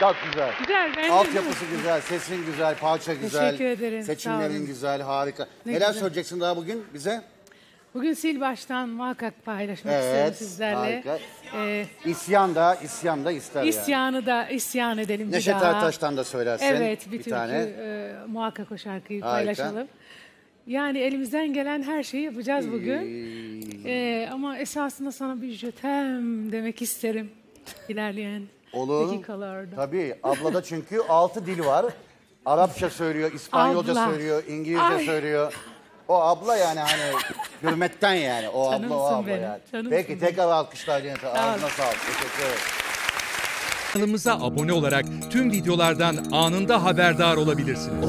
Çok güzel. Güzel bence. Altyapısı güzel, sesin güzel, parça güzel. Teşekkür ederim, sağ Seçimlerin olun. güzel, harika. Ne Neler güzel. söyleyeceksin daha bugün bize? Bugün sil baştan muhakkak paylaşmak Evet, isterim sizlerle. harika. Ee, İsyan da, isyan da ister yani. isyanı da isyan edelim Neşet bir daha. Ertaş'tan da söylersin. Evet bir, bir türkü tane. e, muhakkak o şarkıyı Harika. paylaşalım. Yani elimizden gelen her şeyi yapacağız bugün. Ee, ama esasında sana bir jötem demek isterim ilerleyen Olur. dakikalarda. Tabii. Ablada çünkü altı dil var. Arapça söylüyor, İspanyolca Abla. söylüyor, İngilizce Ay. söylüyor. O abla yani hani hürmetten yani. O abla o abla benim, yani. canımsın Peki benim. tekrar alkışlar Cennet. Ağzına sağlık. Teşekkür ederim. Kanalımıza abone olarak tüm videolardan anında haberdar olabilirsiniz.